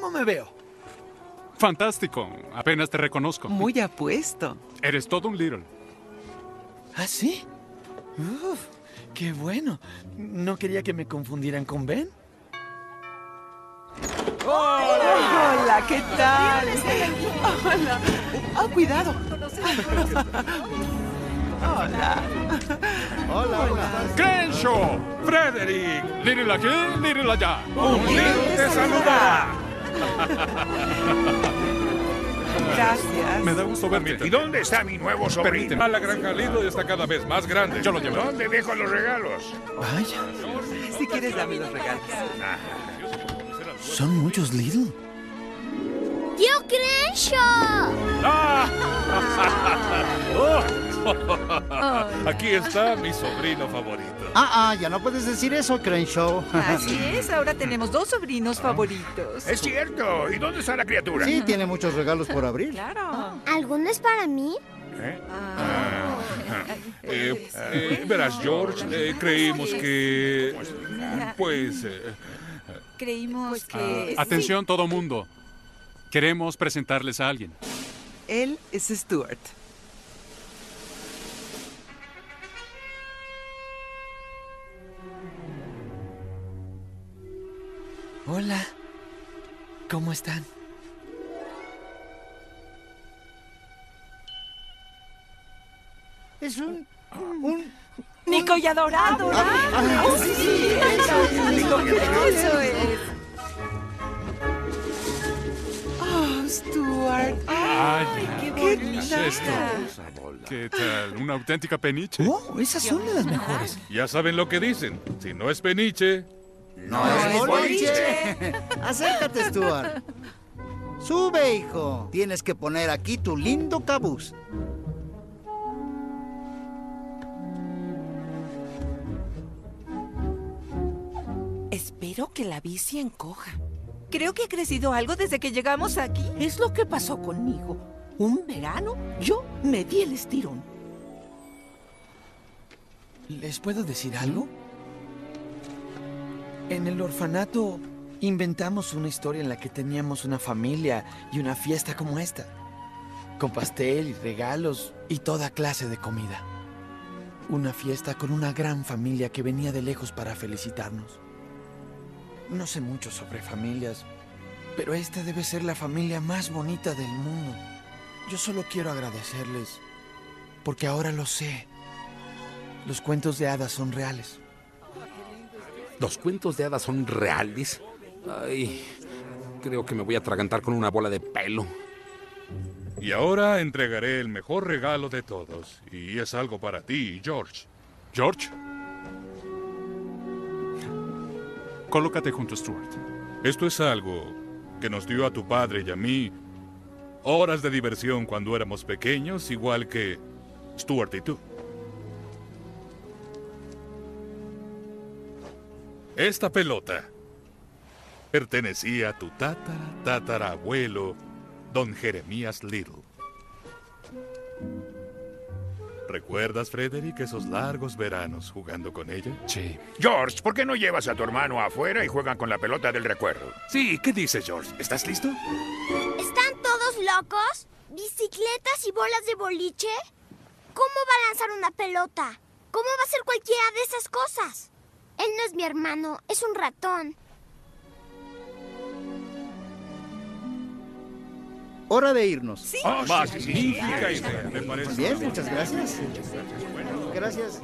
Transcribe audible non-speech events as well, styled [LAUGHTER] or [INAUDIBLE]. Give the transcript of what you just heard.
¿Cómo me veo? Fantástico. Apenas te reconozco. Muy apuesto. Eres todo un Little. ¿Ah, sí? Uf, qué bueno. ¿No quería que me confundieran con Ben? Hola, ¿qué tal? Hola. Ah, cuidado. Hola. Hola, hola. ¡Crenshaw! ¡Frederick! ¡Little aquí, Little allá! ¡Un Little te saluda! Gracias. Me da gusto verte. ¿Y dónde está mi nuevo sobrino? Permíteme. La granja Little está cada vez más grande. Yo lo llevo. ¿Dónde dejo los regalos? Vaya. Si quieres, dame los regalos. Son muchos Lidl. ¡Tío Crenshaw! Aquí está mi sobrino favorito. Ah, ah, ya no puedes decir eso, Crenshaw. Así es, ahora tenemos dos sobrinos favoritos. Es cierto. ¿Y dónde está la criatura? Sí, tiene muchos regalos por abrir. Claro. ¿Alguno es para mí? Eh, eh, verás, George, eh, creímos que... Pues... eh, Creímos que... Atención todo mundo. Queremos presentarles a alguien. Él es Stuart. Hola. ¿Cómo están? Es un... un... Nico y adorado. Oh, sí, sí, eso es. Oh, Stuart. Ay, Qué ¿qué bonita. es esto? ¿Qué tal? ¿Una auténtica peniche? Oh, esas son de las mejores. ya saben lo que dicen. Si no es peniche, No, es boliche. [LAUGHS] Acércate, Stuart. Sube, hijo. Tienes que poner aquí tu lindo cabuz. Espero que la bici encoja. Creo que ha crecido algo desde que llegamos aquí. Es lo que pasó conmigo. Un verano yo me di el estirón. ¿Les puedo decir algo? En el orfanato inventamos una historia en la que teníamos una familia y una fiesta como esta. Con pastel y regalos y toda clase de comida. Una fiesta con una gran familia que venía de lejos para felicitarnos. No sé mucho sobre familias, pero esta debe ser la familia más bonita del mundo. Yo solo quiero agradecerles, porque ahora lo sé. Los cuentos de hadas son reales. ¿Los cuentos de hadas son reales? Ay, creo que me voy a atragantar con una bola de pelo. y ahora entregaré el mejor regalo de todos. Y es algo para ti, George. George. Colócate junto a Stuart. Esto es algo que nos dio a tu padre y a mí horas de diversión cuando éramos pequeños, igual que Stuart y tú. Esta pelota pertenecía a tu tatara, tatarabuelo, don Jeremías Little. ¿Recuerdas, Frederick, esos largos veranos jugando con ella? Sí. George, ¿por qué no llevas a tu hermano afuera y juegan con la pelota del recuerdo? Sí, ¿qué dices, George? ¿Estás listo? ¿Están todos locos? ¿Bicicletas y bolas de boliche? ¿Cómo va a lanzar una pelota? ¿Cómo va a ser cualquiera de esas cosas? Él no es mi hermano, es un ratón. Hora de irnos. Sí. Ah, magnífica idea, me parece. Bien, muchas gracias. Gracias.